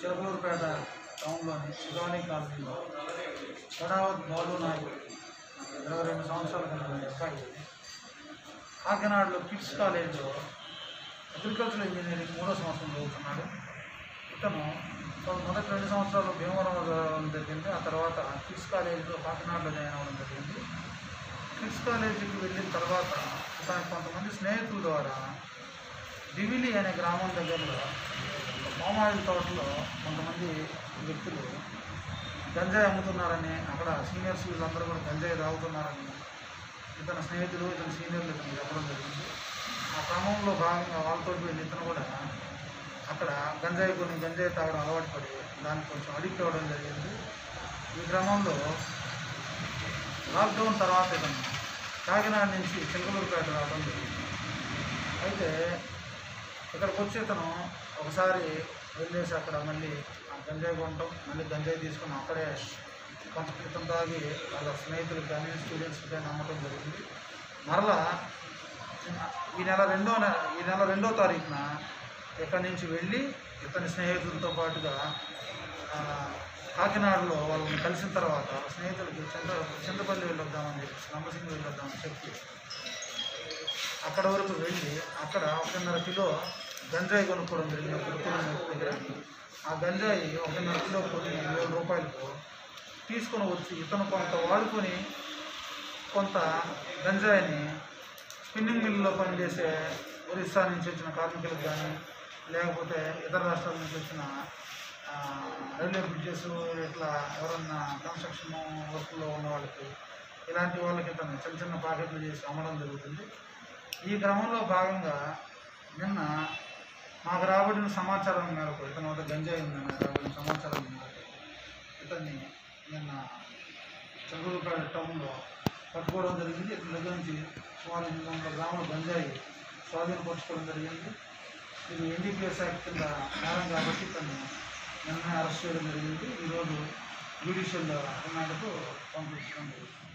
చిలకలూరుపేట టౌన్లోని శివాని కాలనీలో షడావత్ బాలు నాయక్ ఇరవై రెండు సంవత్సరాల క్రితం అబ్బాయి కాకినాడలో కిడ్స్ కాలేజ్లో అగ్రికల్చర్ ఇంజనీరింగ్ మూడో సంవత్సరం చదువుతున్నాడు. ఇతను మొదటి రెండు సంవత్సరాలు భీమవరం చదవడం జరిగింది ఆ తర్వాత కిడ్స్ కాలేజీలో కాకినాడలో జాయిన్ అవ్వడం జరిగింది. కిడ్స్ కాలేజీకి వెళ్ళిన తర్వాత కొంతమంది స్నేహితుల ద్వారా దివిలి అనే గ్రామం దగ్గరలో పామాయిల్ తోటలో కొంతమంది వ్యక్తులు గంజాయి అమ్ముతున్నారని అక్కడ సీనియర్స్ వీళ్ళందరూ కూడా గంజాయి తాగుతున్నారని ఇతని స్నేహితులు ఇతని సీనియర్లు ఇతను చెప్పడం జరిగింది. ఆ క్రమంలో భాగంగా వాళ్ళతో వెళ్ళి ఇతను కూడా అక్కడ గంజాయి కొన్ని గంజాయి తాగడం అలవాటు పడి దానికి కొంచెం అడిక్ట్ అవ్వడం జరిగింది. ఈ క్రమంలో లాక్డౌన్ తర్వాత ఇతను కాకినాడ నుంచి చిలకలూరుపేట రావడం జరిగింది. అయితే ఇక్కడికి వచ్చి ఇతను ఒకసారి వెళ్ళేసి అక్కడ మళ్ళీ ఆ గంజాయి కొనటం మళ్ళీ గంజాయి తీసుకుని అక్కడే కొంత క్రితం తాగి వాళ్ళ స్నేహితులకు కానీ స్టూడెంట్స్కి కానీ అమ్మటం జరిగింది. మరలా ఈ నెల రెండో ఈ నెల రెండో తారీఖున ఇక్కడి నుంచి వెళ్ళి ఇతని స్నేహితులతో పాటుగా కాకినాడలో వాళ్ళని కలిసిన తర్వాత స్నేహితులకి చింత చింతపల్లి వెళ్ళొద్దామని చెప్పి లంబసింగి వెళ్ళొద్దామని చెప్పి అక్కడ వరకు వెళ్ళి అక్కడ ఒకటిన్నర కిలో గంజాయి కొనుక్కోవడం జరిగింది. కొనుక్కోవడం దగ్గర. ఆ గంజాయి ఒకటిన్నర కిలో కొన్ని వేల రూపాయలకు తీసుకొని వచ్చి ఇతను కొంత వాడుకొని కొంత గంజాయిని స్పిన్నింగ్ మిల్లులో పనిచేసే ఒరిస్సా నుంచి వచ్చిన కార్మికులకు కానీ లేకపోతే ఇతర రాష్ట్రాల నుంచి వచ్చిన రైల్వే బ్రిడ్జెస్ ఇట్లా ఎవరన్నా కన్స్ట్రక్షన్ వర్క్లో ఉన్న వాళ్ళకి ఇలాంటి వాళ్ళకి ఇతను చిన్న చిన్న ప్యాకెట్లు చేసి అమ్మడం జరుగుతుంది. ఈ క్రమంలో భాగంగా నిన్న మాకు రాబడిన సమాచారం మేరకు ఇతను వద్ద గంజాయి ఉందని రాబడిన సమాచారం మేరకు ఇతన్ని నిన్న చంద్రబాబు టౌన్లో పట్టుకోవడం జరిగింది. ఇతని దగ్గర నుంచి సుమారు ఎనిమిది వందల గ్రాముల గంజాయి స్వాధీనపరచుకోవడం జరిగింది. ఇది ఎన్డీపీఎస్ యాక్ట్ కింద నేరం కాబట్టి ఇతన్ని నిన్న అరెస్ట్ చేయడం జరిగింది. ఈరోజు జ్యుడిషియల్ రిమాండ్కు పంపించడం జరిగింది.